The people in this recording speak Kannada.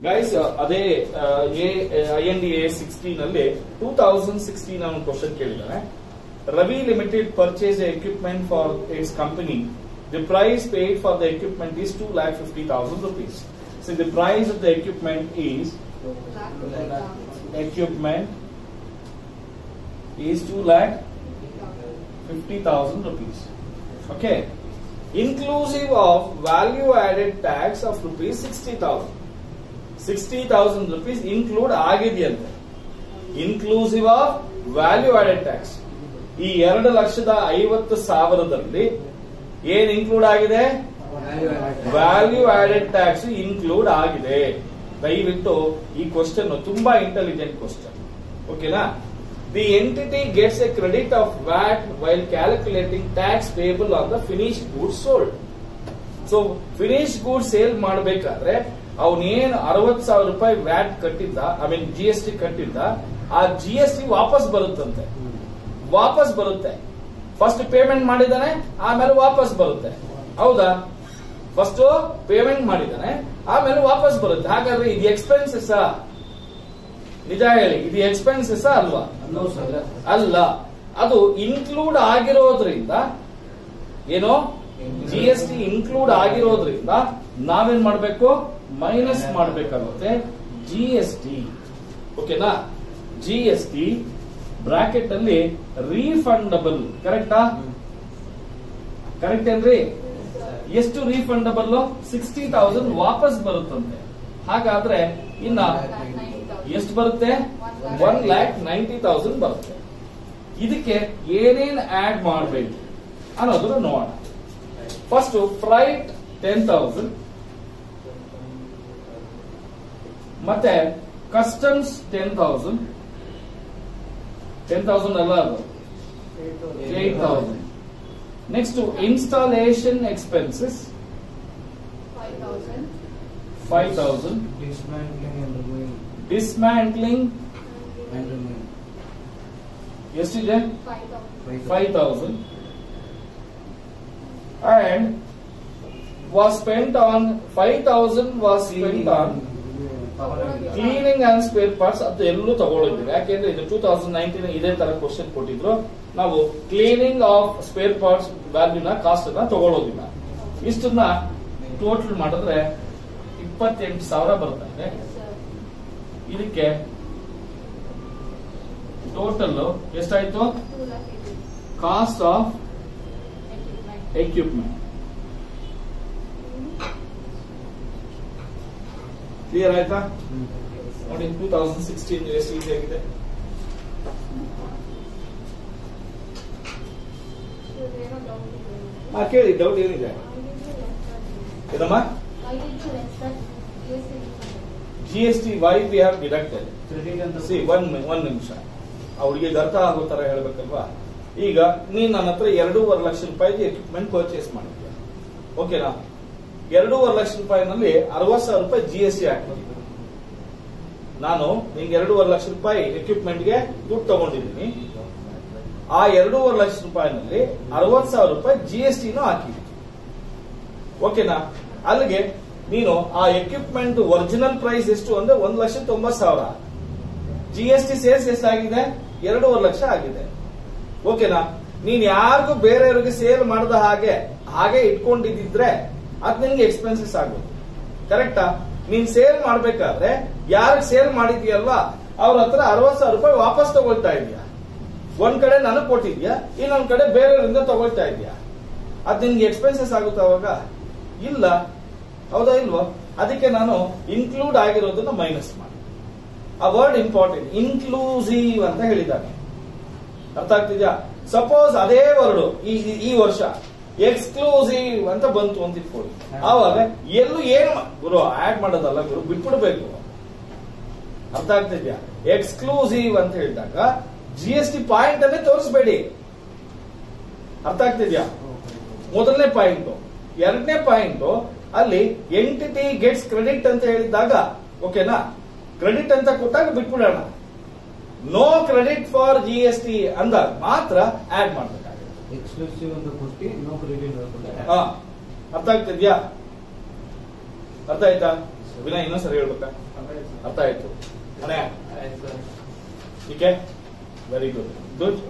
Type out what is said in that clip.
ಗೈಸ್ ಅದೇ I N D A sixteen ಅಲ್ಲಿ ಟೂ ತೌಸಂಡ್ ಸಿಕ್ಸ್ಟೀನ್ ಅವನು question ಕೇಳಿದ್ದಾನೆ Ravi limited purchase equipment for its company the price paid for the equipment is two lakh fifty thousand rupees so the price of the equipment is equipment is 2 lakh 50,000 rupees. Okay. Inclusive of value added tax of rupees 60,000. 60,000 rupees include ಆಗಿದೆಯಂತೆ inclusive of value added tax ಈ ಎರಡು ಲಕ್ಷದ ಐವತ್ತು ಸಾವಿರದಲ್ಲಿ ಏನ್ ಇನ್ಕ್ಲೂಡ್ ಆಗಿದೆ? ವ್ಯಾಲ್ಯೂ ಆಡೆಡ್ ಟ್ಯಾಕ್ಸ್ ಇನ್ಕ್ಲೂಡ್ ಆಗಿದೆ. ದಯವಿಟ್ಟು ಈ ಕ್ವಶನ್ ತುಂಬಾ ಇಂಟೆಲಿಜೆಂಟ್ ಕ್ವಶನ್ ಓಕೆನಾ the entity gets a credit of VAT while calculating tax payable on the finish goods sold so finish good sale ಮಾಡಬೇಕಾದ್ರೆ ಅವನೇನು ಅರವತ್ ಸಾವಿರ ರೂಪಾಯಿ ವ್ಯಾಟ್ ಕಟ್ಟಿದ್ದ I mean G S T ಕಟ್ಟಿದ್ದ ಆ ಜಿ ಎಸ್ ಟಿ ವಾಪಸ್ ಬರುತ್ತಂತೆ. ವಾಪಸ್ ಬರುತ್ತೆ. ಫಸ್ಟ್ ಪೇಮೆಂಟ್ ಮಾಡಿದಾನೆ ಆಮೇಲೆ ವಾಪಸ್ ಬರುತ್ತೆ. ಹೌದಾ? ಫಸ್ಟ್ ಪೇಮೆಂಟ್ ಮಾಡಿದಾನೆ ಆಮೇಲೆ ವಾಪಸ್ ಬರುತ್ತೆ. ಹಾಗಾದ್ರೆ ಇದು ಎಕ್ಸ್ಪೆನ್ಸಸ್ ನಿಜ ಹೇಳಿ ಇದು ಎಕ್ಸ್ಪೆನ್ಸಸ್ ಅಲ್ವಾ? ಅಲ್ಲ ಅದು ಇನ್ಕ್ಲೂಡ್ ಆಗಿರೋದ್ರಿಂದ ಏನೋ ಜಿ ಎಸ್ ಟಿ ಇನ್ಕ್ಲೂಡ್ ಆಗಿರೋದ್ರಿಂದ ನಾವೇನ್ ಮಾಡ್ಬೇಕು? ಮೈನಸ್ ಮಾಡ್ಬೇಕಾಗುತ್ತೆ. ಜಿ ಎಸ್ ಟಿ ಓಕೆನಾ ಜಿ ಎಸ್ ಟಿ ಬ್ರಾಕೆಟ್ ಅಲ್ಲಿ ರೀಫಂಡಬಲ್ ಕರೆಕ್ಟಾ ಕರೆಕ್ಟ್ ಏನ್ರಿ? ಎಷ್ಟು ರೀಫಂಡಬಲ್ ಸಿಕ್ಸ್ಟಿ ತೌಸಂಡ್ ವಾಪಸ್ ಬರುತ್ತಂತೆ. ಹಾಗಾದ್ರೆ ಇನ್ನ ಎಷ್ಟು ಬರುತ್ತೆ? ಒನ್ ಲ್ಯಾಕ್ ನೈಂಟಿ ತೌಸಂಡ್ ಬರುತ್ತೆ. ಇದಕ್ಕೆ ಏನೇನ್ ಆಡ್ ಮಾಡಬೇಕು ಅನ್ನೋದನ್ನ ನೋಡೋಣ. ಫಸ್ಟ್ ಫ್ರೈಟ್ ಟೆನ್ ತೌಸಂಡ್ ಮತ್ತೆ customs ten thousand ten thousand ಅಲ್ಲ ಅದು eight thousand next installation expenses five thousand Dismantling and removing. Dismantling and removing. ಎಷ್ಟಿದೆ Five five thousand and was spent on 5000 was spent on cleaning and spare parts ಅದು ಎಲ್ಲೂ ತಗೊಳ್ಳಿದ್ದೀವಿ ಯಾಕೆಂದ್ರೆ ಇದು ಟೂ ತೌಸಂಡ್ ನೈನ್ಟೀನ್ ಇದೇ ತರ ಕ್ವಶನ್ ಕೊಟ್ಟಿದ್ರು. ನಾವು ಕ್ಲೀನಿಂಗ್ ಆಫ್ ಸ್ಪೇರ್ ಪಾರ್ಟ್ಸ್ ವ್ಯಾಲ್ಯೂನ ಕಾಸ್ಟ್ ಅನ್ನ ತಗೊಳ್ಳೋದಿಲ್ಲ. ಇಷ್ಟನ್ನ ಟೋಟಲ್ ಮಾಡಿದ್ರೆ ಇಪ್ಪತ್ತೆಂಟು ಸಾವಿರ ಬರ್ತಾ ಇದಕ್ಕೆ ಟೋಟಲ್ ಎಷ್ಟಾಯ್ತು? ಕಾಸ್ಟ್ ಆಫ್ ಎಕ್ವಿಪ್ಮೆಂಟ್ ಕ್ಲಿಯರ್ ಆಯ್ತಾ? ನೋಡಿ ಟೂ ತೌಸಂಡ್ ಸಿಕ್ಸ್ಟೀನ್ ಎಷ್ಟು ಈಸಿ ಆಗಿದೆ. ಹಾ ಕೇಳಿ ಡೌಟ್ ಏನಿದೆ? ಏನಮ್ಮ? G S T why we have deducted see one one ನಿಮಿಷ. ಹುಡುಗಿಗೆ ಅರ್ಥ ಆಗೋ ತರ ಹೇಳ್ಬೇಕಲ್ವಾ? ಈಗ ನೀನ್ ನನ್ನ ಹತ್ರ ಎರಡೂವರೆ ಲಕ್ಷ ರೂಪಾಯಿಗೆ ಎಕ್ವಿಪ್ಮೆಂಟ್ ಪರ್ಚೇಸ್ ಮಾಡಿದ್ದೆ ಓಕೆನಾ ಎರಡೂವರೆ ಲಕ್ಷ ರೂಪಾಯಿನಲ್ಲಿ ಅರವತ್ ಸಾವಿರ ರೂಪಾಯಿ ಜಿ ಎಸ್ ಟಿ ಹಾಕ್ತೀನಿ ನಾನು ನಿಂಗೆ ಎರಡೂವರೆ ಲಕ್ಷ ರೂಪಾಯಿ ಎಕ್ವಿಪ್ಮೆಂಟ್ಗೆ ದುಡ್ಡು ತಗೊಂಡಿದ್ದೀನಿ. ಆ ಎರಡೂವರೆ ಲಕ್ಷ ರೂಪಾಯಿನಲ್ಲಿ ಅರವತ್ ಸಾವಿರ ರೂಪಾಯಿ ಜಿ ಎಸ್ ಟಿನೂ ಹಾಕಿದ್ದೀನಿ ಓಕೆನಾ ಅಲ್ಲಿಗೆ ನೀನು ಆ ಎಕ್ವಿಪ್ಮೆಂಟ್ ಒರಿಜಿನಲ್ ಪ್ರೈಸ್ ಎಷ್ಟು ಅಂದ್ರೆ ಒಂದ್ ಲಕ್ಷ ತೊಂಬತ್ ಸಾವಿರ. ಜಿ ಎಸ್ ಟಿ ಸೇರ್ಸ್ ಎಷ್ಟಾಗಿದೆ? ಎರಡೂವರೆ ಲಕ್ಷ ಆಗಿದೆ. ಓಕೆನಾ ನೀನ್ ಯಾರಿಗೂ ಬೇರೆಯವ್ರಿಗೆ ಸೇಲ್ ಮಾಡದ ಹಾಗೆ ಹಾಗೆ ಇಟ್ಕೊಂಡಿದ್ರೆ ಅದ್ ನಿನ್ಗೆ ಎಕ್ಸ್ಪೆನ್ಸಸ್ ಆಗುತ್ತೆ ಕರೆಕ್ಟಾ ನೀನ್ ಸೇಲ್ ಮಾಡ್ಬೇಕಾದ್ರೆ, ಯಾರಿಗೆ ಸೇಲ್ ಮಾಡಿದ್ಯಲ್ವಾ, ಅವ್ರ ಹತ್ರ ಅರವತ್ ಸಾವಿರ ರೂಪಾಯಿ ವಾಪಸ್ ತಗೊಳ್ತಾ ಇದೀಯಾ? ಒಂದ್ ಕಡೆ ನನಗ್ ಕೊಟ್ಟಿದ್ಯಾ, ಇನ್ನೊಂದ್ ಕಡೆ ಬೇರೆಯವರಿಂದ ತಗೊಳ್ತಾ ಇದೀಯಾ? ಅದ್ ನಿನ್ಗೆ ಎಕ್ಸ್ಪೆನ್ಸಸ್ ಆಗುತ್ತೆ ಅವಾಗ? ಇಲ್ಲ. ಹೌದಾ ಇಲ್ವೋ? ಅದಕ್ಕೆ ನಾನು ಇನ್ಕ್ಲೂಡ್ ಆಗಿರೋದನ್ನ ಮೈನಸ್ ಮಾಡಿ. ಆ ವರ್ಡ್ ಇಂಪಾರ್ಟೆಂಟ್ ಇನ್ಕ್ಲೂಸಿವ್ ಅಂತ ಹೇಳಿದ್ದಾನೆ. ಅರ್ಥ ಆಗ್ತಿದ್ಯಾ? ಸಪೋಸ್ ಅದೇ ವರ್ಡ್ ಈ ಈ- ವರ್ಷ ಎಕ್ಸ್ಕ್ಲೂಸಿವ್ ಅಂತ ಬಂತು ಅಂತ ಇಟ್ಕೊಳ್ಳಿ. ಆವಾಗ ಎಲ್ಲೂ ಏನು ಗುರು ಆಡ್ ಮಾಡೋದಲ್ಲ ಗುರು ಬಿಟ್ಬಿಡ್ಬೇಕು. ಅರ್ಥ ಆಗ್ತಿದ್ಯಾ? ಎಕ್ಸ್ಕ್ಲೂಸಿವ್ ಅಂತ ಹೇಳಿದಾಗ ಜಿ ಎಸ್ ಟಿ ಪಾಯಿಂಟ್ ಅನ್ನೇ ತೋರಿಸ್ಬೇಡಿ. ಅರ್ಥ ಆಗ್ತಿದ್ಯಾ? ಮೊದಲನೇ ಪಾಯಿಂಟ್ ಎರಡನೇ ಪಾಯಿಂಟ್ ಅಲ್ಲಿ ಎಂಟಿಟಿ ಗೆಟ್ಸ್ ಕ್ರೆಡಿಟ್ ಅಂತ ಹೇಳಿದಾಗ ಓಕೆನಾ ಕ್ರೆಡಿಟ್ ಅಂತ ಕೊಟ್ಟಾಗ ಬಿಟ್ಬಿಡೋಣ. No credit for G S T ಅಂದಾಗ ಮಾತ್ರ ಆಡ್ ಮಾಡಬೇಕಾಗುತ್ತೆ. ಎಕ್ಸ್ಕ್ಲೂಸಿವ್ ಅಂತ ಕೊಟ್ಟು ನೋ ಕ್ರೆಡಿಟ್ ಅರ್ಥ ಆಗ್ತಿದ್ಯಾ? ಅರ್ಥ ಆಯ್ತಾ? ವಿನಯ್ ವಿನಯ್ ಇನ್ನೊಂದ್ಸರಿ ಹೇಳ್ಬೇಕಾ? ಅರ್ಥ ಆಯ್ತು. ಮನೆ ಈಕೆ ವೆರಿ ಗುಡ್ ಗುಡ್